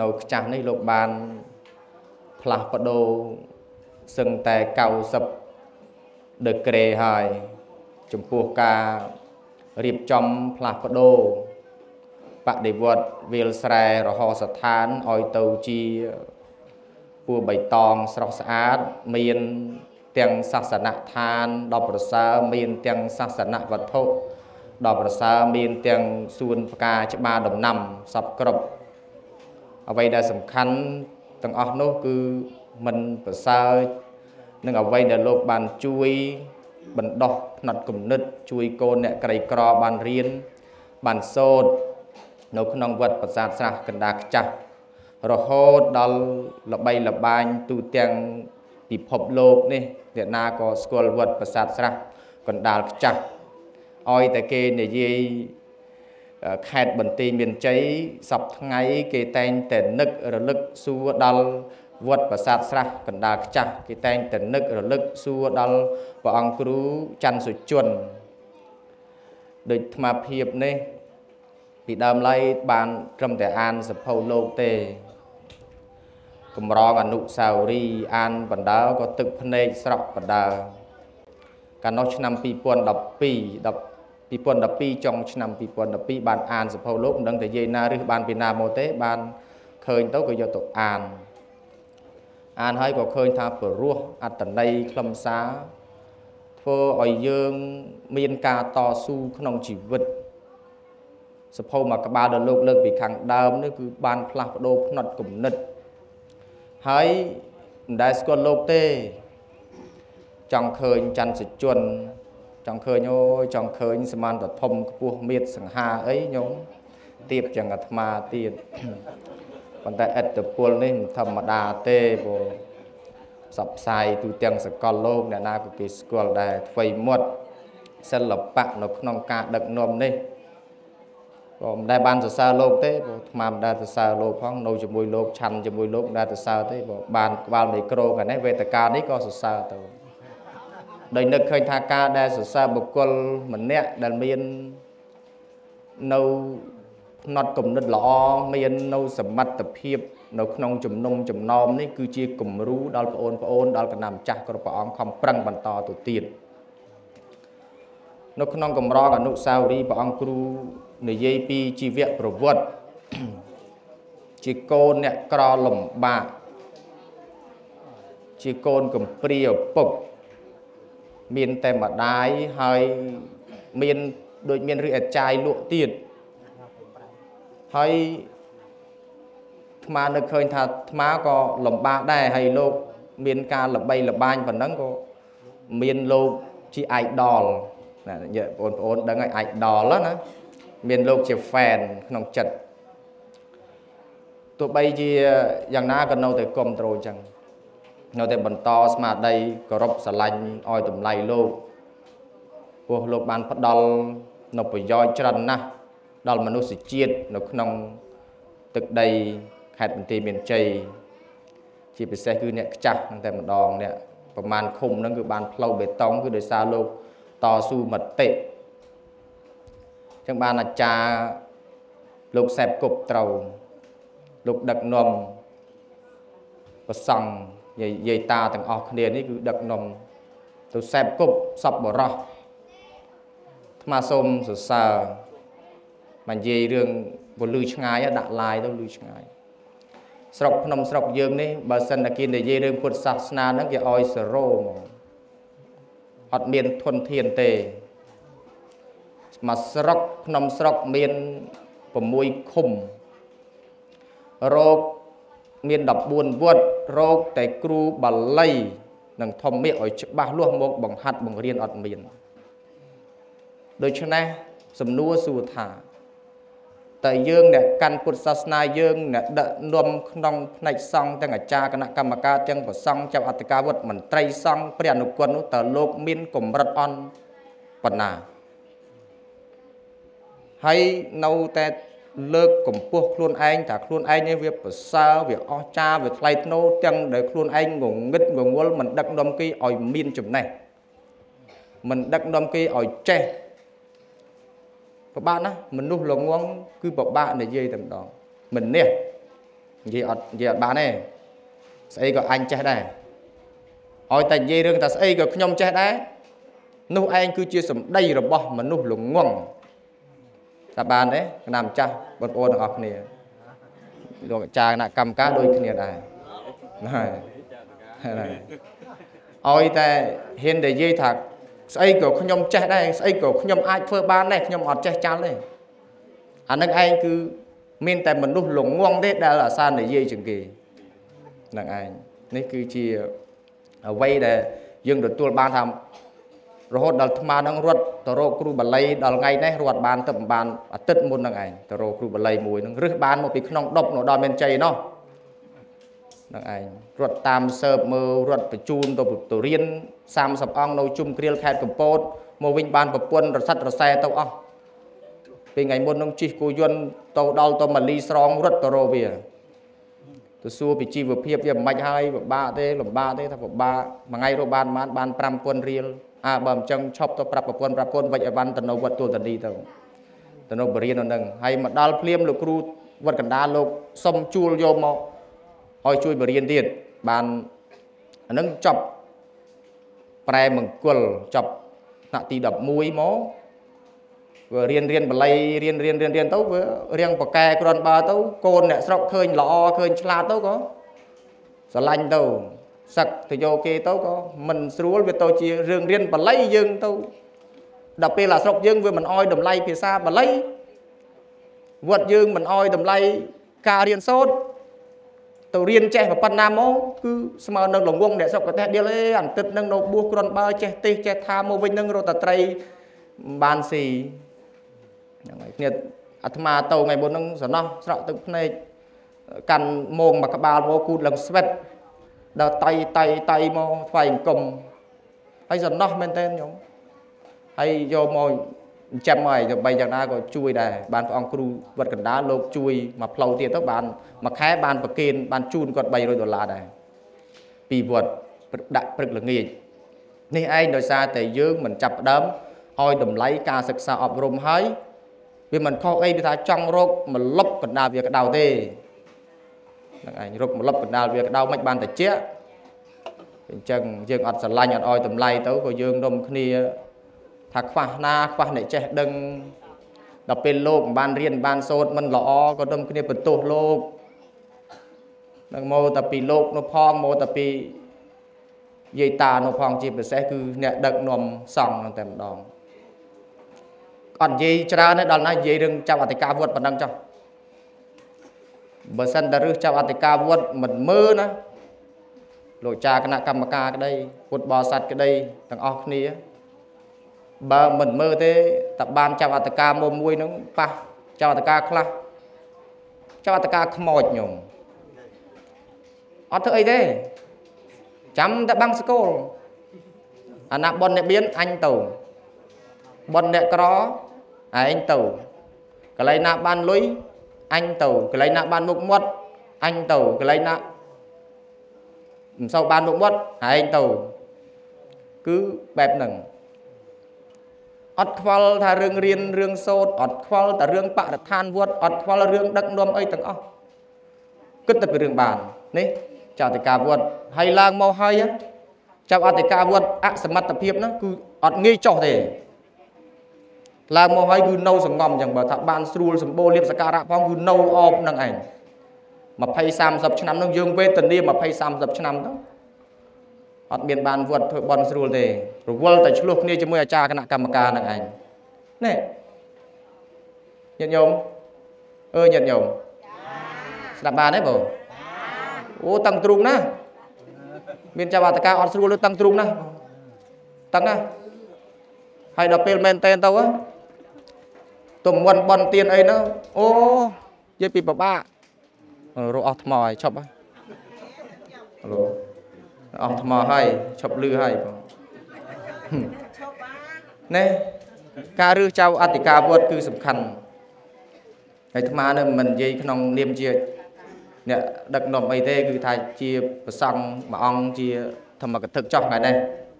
នៅខ្ចាស់នេះលោកបានផ្លាស់ប្ដូរសឹងតែ90ដឺក្រេហើយ ចំពោះការរៀបចំផ្លាស់ប្ដូរបដិវត្តវាលស្រែរហោស្ថានឲ្យទៅជាពួរបៃតងស្រស់ស្អាតមានទាំងសាសនដ្ឋានដ៏ប្រសើរមានទាំងសាសនវត្ថុដ៏ប្រសើរមានទាំងសួនផ្កាច្បារដំណាំសពគ្រប់ អ្វីដែលសំខាន់ទាំងអស់នោះគឺមិនប្រសើរនឹងអ្វីដែលលោកបានជួយបណ្ដោះផ្នត់គំនិត ជួយកូនអ្នកក្រីក្របានរៀនបានសូត្រនៅក្នុងវត្តប្រាសាទស្រះកណ្ដាលខ្ចាស់រហូតដល់ល្បីល្បាញទូទាំងពិភពលោកនេះអ្នកណាក៏ស្គាល់វត្តប្រាសាទស្រះកណ្ដាលខ្ចាស់ឲ្យតែគេនិយាយ ខេត្តបន្ទាយមានជ័យសពថ្ងៃគេតែងតែនឹករលឹកសួរដល់វត្តប្រាសាទស្រះកណ្ដាលខ្ចាស់គេតែងតែនឹករលឹកសួរដល់ព្រះអង្គគ្រូច័ន្ទសុជនដូចអាត្មាភាពនេះពីដើមឡើយបានត្រឹមតែអានសភៅលោកទេកម្រងអនុសាវរីយ៍អានបណ្ដើក៏ទឹកភ្នែកស្រក់បណ្ដើកាលនោះឆ្នាំ2012 2012ចុងឆ្នាំ2012បានអានសភៅលោកមិនដឹងតែយាយណាឬបានពីណាមកទេ បានឃើញទៅក៏យកទៅអាន អានហើយក៏ឃើញថាព្រោះអត្តន័យខ្លឹមសារធ្វើឲ្យយើងមានការតស៊ូក្នុងជីវិតសភៅមួយក្បាលដែលលោកលើកពីខាងដើមនេះគឺបានផ្លាស់ប្ដូរផ្នត់គំនិតហើយមិនដែលស្គាល់លោកទេ ចង់ឃើញច័ន្ទសជន ចង់ឃើញអូយចង់ឃើញសមានតធំខ្ពស់មៀតសង្ហាអីញោមទៀបចឹងអាត្មាទៀតប៉ុន្តែអត្តពលនេះមិនធម្មតាទេព្រោះផ្សព្វផ្សាយទូទាំងសកលលោកអ្នកណាក៏គេស្គាល់ដែរថ្មីមុតសិល្បៈនៅក្នុងការដឹកនាំនេះក៏មិនដែលបានសរសើរលោកទេព្រោះអាត្មាមិនដែលសរសើរលោកផងនៅជាមួយលោកឆាន់ជាមួយលោកមិនដែលសរសើរទេព្រោះបានក្បាលមីក្រូកានេះវេទិកានេះក៏សរសើរទៅ ដោយនឹកឃើញថាការដែលសរសើរបុគ្គលម្នាក់ដែលមាននៅផ្នត់គំនិតល្អមាននៅសមត្ថភាព នៅក្នុងជំនុំចំណោមនេះគឺជាគំរូដល់បងប្អូនដល់កណាម្ចាស់គ្រប់ព្រះអង្គខំប្រឹងបន្តទៅទៀតនៅក្នុងកម្រងអនុសាវរីយ៍ព្រះអង្គគ្រូនិយាយពីជីវប្រវត្តិជាកូនអ្នកក្រលំបាកជាកូនកំព្រាឪពុក មានតែម្ដាយហើយមានដូចមានឬអាចារ្យលក់ទៀតហើយអាត្មានឹកឃើញថាអាត្មាក៏លំបាកដែរហើយលោកមានការល្បីល្បាញប៉ុណ្ណឹងក៏មានលោកជា idol ណាបងប្អូនដឹងហើយ idol ណាមានលោកជា fan ក្នុងចិត្តទោះបីជាយ៉ាងណាក៏នៅតែគ្រប់ត្រូលចឹង នៅតែបន្តស្មារតីគោរពស្រឡាញ់ឲ្យតម្លៃលោកព្រោះលោកបានផ្ដល់នៅប្រយោជន៍ច្រើនណាស់ដល់មនុស្សជាតិនៅក្នុងទឹកដីខេត្តបន្ទាយមានជ័យជាពិសេសគឺអ្នកខ្ចាស់ហ្នឹងតែម្ដងអ្នកប្រមាណឃុំហ្នឹងគឺបានផ្លូវបេតុងគឺដោយសារលោកតស៊ូមតិចឹងបានអាចារ្យលោកសែបគប់ត្រូវលោកដឹកនាំប្រសង់ យាយយាយតាទាំងអស់គ្នានេះគឺដឹកនាំទៅសែបគប់សពបរោះថ្មសូមសរសើរមកនិយាយរឿងពលឺឆ្ងាយដាក់ឡាយទៅលឺឆ្ងាយស្រុកភ្នំស្រុកយើងនេះបើសិនតែគេនិយាយរឿងពុទ្ធសាសនាហ្នឹងគេឲ្យសរោហ្មងអត់មានធនធានទេមួយស្រុកភ្នំស្រុកមាន6ឃុំរោគមាន14វត្ត រោគតែគ្រូបាលីនិងធម្មៈឲ្យច្បាស់លាស់មកបង្ហាត់បង្រៀនអត់មានដូច្នេះសំណួរសួរថាតែយើងអ្នកកាន់ពុទ្ធសាសនាយើងអ្នកដឹកនាំក្នុងផ្នែកសង្ឃទាំងអាចារ្យគណៈកម្មការទាំងប្រសង់ចាប់អធិការវត្តមន្ត្រីសង្ឃព្រះអនុគុណនោះតើលោកមានកម្រិតអន់ប៉ុណ្ណាហើយនៅតែ លើកកម្ពស់ខ្លួនឯងថាខ្លួនឯងនេះវាប្រសើរវាអស្ចារ្យវាថ្លៃថ្នូរទាំងដែលខ្លួនឯងងងឹតងងល់មិនដឹកនាំគេឲ្យមានចំណេះមិនដឹកនាំគេឲ្យចេះពិបាកណាស់មនុស្សល្ងងគឺពិបាកនិយាយតែម្ដងមិននេះនិយាយអត់និយាយអត់បានទេស្អីក៏អញចេះដែរឲ្យតែនិយាយរឿងថាស្អីក៏ខ្ញុំចេះដែរនោះឯងគឺជាសម្ដីរបស់មនុស្សល្ងង ថាបានទេគណៈម្ចាស់បងប្អូនទាំងអស់គ្នាលោកអាចារ្យគណៈកម្មការដូចគ្នាដែរណាហើយឲ្យតែហ៊ានតែនិយាយថាស្អីក៏ខ្ញុំចេះដែរស្អីក៏ខ្ញុំអាចធ្វើបានដែរខ្ញុំអត់ចេះចាល់ទេអានឹងឯងគឺមានតែមនុស្សល្ងងទេដែលអាសានិយាយជាងគេនឹងឯងនេះគឺជាអ្វីដែលយើងទទួលបានថារហូតដល់ថ្មនឹងរត់ ទៅរកគ្រូបាលីដល់ថ្ងៃនេះរត់បានទៅបានអាទិត្យមុននឹងឯងទៅរកគ្រូបាលីមួយនឹងរឹសបានមកពីក្នុងដប់នៅដល់មានជ័យនោះនឹងឯងរត់តាមសើបមើលរត់បញ្ជូនទៅទៅរៀន30អង្គនៅជុំគ្រាលខេត្តកំពតមកវិញបានប្រពន្ធរសិតរសែទៅអស់ពេលថ្ងៃមុននឹងជិះគោយន្តទៅដល់ទៅម៉ាលីស្រងរត់ទៅរកវាទៅសួរពីជីវភាពវាមិនបាច់ហើយពិបាកទេលំបាកទេថាពិបាកមួយថ្ងៃរកបានបានបាន5000រៀល អើបើមិនចឹងឈប់ទៅប្រាប់ប្រពន្ធប្រាប់ប្រពន្ធវិច្ចអីវ៉ាន់ទៅនៅវត្តទួលតានីទៅទៅនៅបរិញ្ញានៅនឹងហើយមកដល់ភ្លាមលោកគ្រូវត្តកណ្ដាលលោកសុំជួលយកមកឲ្យជួយបរិញ្ញាទៀតបានអានឹងចប់ប្រែមង្គលចប់ថ្នាក់ទី11មកវារៀនរៀនបល័យរៀនរៀនរៀនរៀនទៅវារៀងបកែគ្រាន់បើទៅកូនអ្នកស្រុកឃើញល្អឃើញឆ្លាតទៅក៏ស្រឡាញ់ទៅ សឹកទៅយកគេទៅក៏មិនស្រួលវាទៅជារឿងរៀនបល័យយើងទៅដល់ពេលអាស្រុកយើងវាមិនអោយតម្លៃភាសាបល័យវត្តយើងមិនអោយតម្លៃការរៀនសូត្រទៅរៀនចេះប៉ុណ្ណាមកគឺស្មើនឹងលងងអ្នកស្រុកប្រទេសដៀលឯអន្តិតនឹងនៅបួសគ្រាន់បើចេះទេសចេះថាមកវិញនឹងរត់តត្រីបានស៊ីហ្នឹងហើយគ្នាអាត្មាទៅថ្ងៃមុនហ្នឹងសំណោះស្រក់ទឹកភ្នែកកាន់មងមកក្បាលមកគូតឡើងស្វិត ដល់តៃតៃតៃមកថ្វាយអង្គមហើយសំណោះមែនតើញោមហើយយកមកចិញ្ចឹមហើយទៅបីយ៉ាងណាក៏ជួយដែរបានព្រះអង្គគ្រូវត្តកណ្ដាលលោកជួយមកផ្លូវទៀតទៅបានមួយខែបានប្រគេនបានជូនគាត់300ដុល្លារដែរពីវត្តដាក់ព្រឹកល្ងាចនេះឯងដោយសារតែយើងមិនចាប់ផ្ដើមឲ្យតម្លៃការសិក្សាអប់រំហើយវាមិនខុសអីវាថាចង់រកមលុបកណ្ដាលវាក្តៅទេហ្នឹងឯងរកមលុបកណ្ដាលវាក្តៅមិនបានតិចអញ្ចឹងយើងអត់ស្រឡាញ់អត់ឲ្យតម្លៃទៅក៏យើងរំគ្នាថាខ្វះណាខ្វះអ្នកចេះដឹងដល់ពេលលោកមិនបានរៀនបានសូត្រមិនល្អក៏រំគ្នាបន្ទោសលោកនឹងមកតែពីលោកនោះផងមកតែពីយាយតានោះផងជាពិសេសគឺអ្នកដឹកនាំសង្ឃនឹងតែម្ដងអត់និយាយច្រើនទេដល់ណានិយាយរឿងចាប់អធិការវត្តប៉ុណ្ណឹងចុះ បើសិនតែរឹសចាប់អធិការវត្តមិនមើលណាលោកចាគណៈកម្មការក្តីពុទ្ធបរិស័ទក្តីទាំងអស់គ្នា បើមិនមើលទេតបានចាប់អធិការមុំមួយហ្នឹងប៉ះចាប់អធិការខ្លះចាប់អធិការខ្មោចញោមអត់ធ្វើអីទេចាំតែបាំងស្គលអាណាប៉ុនអ្នកមានអញទៅប៉ុនអ្នកក្រឯងទៅកន្លែងណាបានលុយ អញទៅកន្លែងណាបានមុខមាត់អញទៅកន្លែងណាមិនសូវបានមុខមាត់ឯងទៅគឺបែបហ្នឹងអត់ខ្វល់ថារឿងរៀនរឿងសូត្រអត់ខ្វល់តែរឿងបរិស្ថានវត្តអត់ខ្វល់រឿងដឹកនាំអីទាំងអស់គិតតែពីរឿងបាននេះចៅអធិការវត្តហើយឡើងមកហើយចាប់អធិការវត្តអសមត្ថភាពហ្នឹងគឺអត់ងាយចុះទេ ឡើងមកហើយគឺនៅសងំអញ្ចឹងបើថាបានស្រួលសម្បូរលៀបសការៈផងគឺនៅអបនឹងឯង20 30ឆ្នាំនោះយើងវេទនា20 30ឆ្នាំទៅអត់មានបានវត្តធ្វើបន់ស្រួលទេរវល់តែឆ្លោះគ្នាជាមួយអាចារ្យគណៈកម្មការនឹងឯងនេះញាតិញោមអើញាតិញោមស្ដាប់បានទេបងអូតឹងទ្រូងណាមានចៅអតកាអត់ស្រួលលើតឹងទ្រូងណាតឹងណាហើយដល់ពេលមែនតែនទៅ ទំមន់បនទៀនអីហ្នឹងអូនិយាយពីប្របាករកអស់ថ្មហើយឈប់ហើយឡូអស់ថ្មហើយឈប់លឺហើយបងណែការរើសចៅអធិការវត្តគឺសំខាន់ហើយអាត្មានៅមិននិយាយក្នុងនាមជាអ្នកដឹកនាំអីទេគឺថាជាប្រសង់មួយអង្គជាធម្មកថាចោះថ្ងៃនេះ